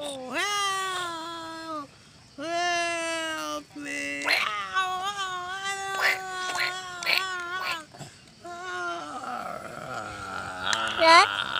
Help! Help me! Yeah.